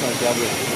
Gracias.